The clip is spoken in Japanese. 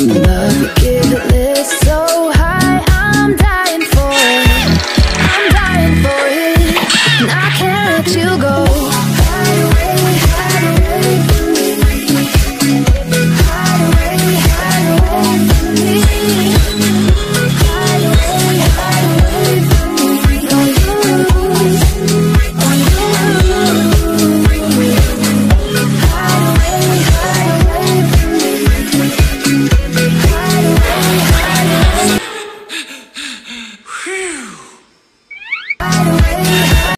Love, give it.